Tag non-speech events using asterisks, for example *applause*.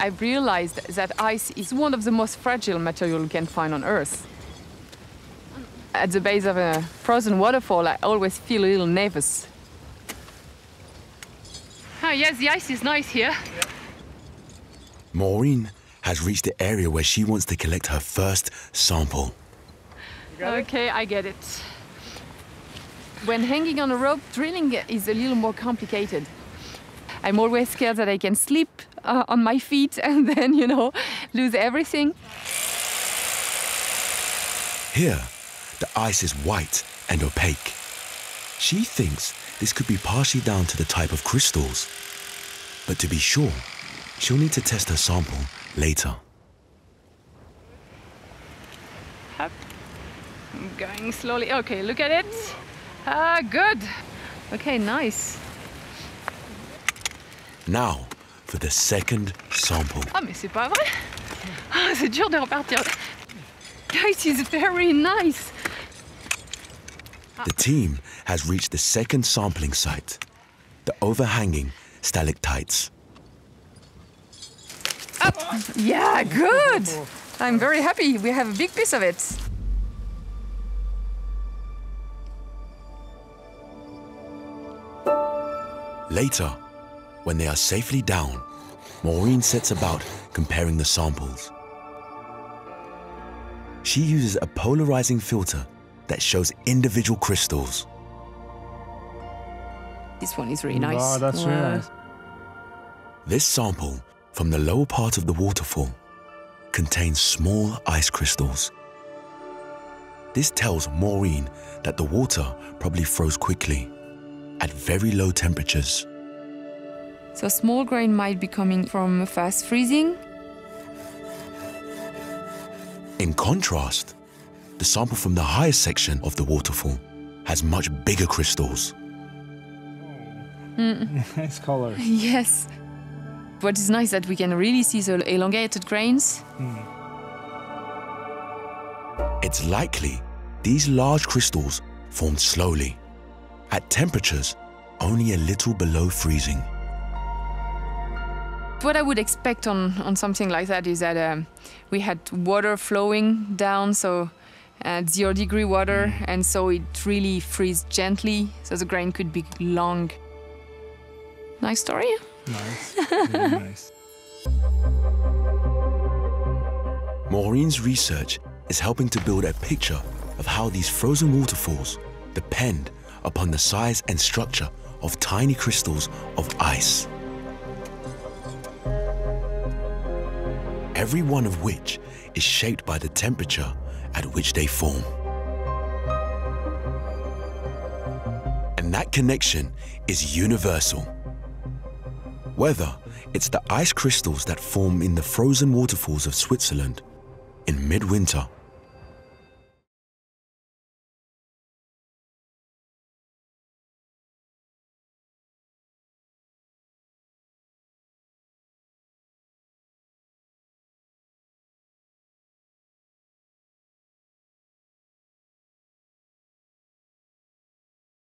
I've realized that ice is one of the most fragile material you can find on Earth. At the base of a frozen waterfall, I always feel a little nervous. Ah, yes, the ice is nice here. Maurine has reached the area where she wants to collect her first sample. Okay, I get it. When hanging on a rope, drilling is a little more complicated. I'm always scared that I can slip uh, on my feet *laughs* and then, you know, lose everything. Here, the ice is white and opaque. She thinks this could be partially down to the type of crystals. But to be sure, she'll need to test her sample later. Up. I'm going slowly. Okay, look at it. Ah, good. Okay, nice. Now, for the second sample. Ah, mais c'est pas vrai. Ah, c'est dur de repartir. Guys, is very nice. The team has reached the second sampling site, the overhanging stalactites. Up. Yeah, good. I'm very happy. We have a big piece of it. Later, when they are safely down, Maurine sets about comparing the samples. She uses a polarizing filter that shows individual crystals. This one is really nice. Wow, that's really nice. This sample from the lower part of the waterfall contains small ice crystals. This tells Maurine that the water probably froze quickly at very low temperatures. So small grain might be coming from fast freezing. In contrast, the sample from the higher section of the waterfall has much bigger crystals. Hmm. *laughs* nice color. *laughs* Yes. What is nice that we can really see the elongated grains. Hmm. It's likely these large crystals formed slowly, at temperatures only a little below freezing. What I would expect on, on something like that is that um, we had water flowing down, so uh, zero degree water, and so it really freezes gently, so the grain could be long. Nice story. Nice. *laughs* Really nice. Maurine's research is helping to build a picture of how these frozen waterfalls depend upon the size and structure of tiny crystals of ice. Every one of which is shaped by the temperature at which they form. And that connection is universal. Whether it's the ice crystals that form in the frozen waterfalls of Switzerland in midwinter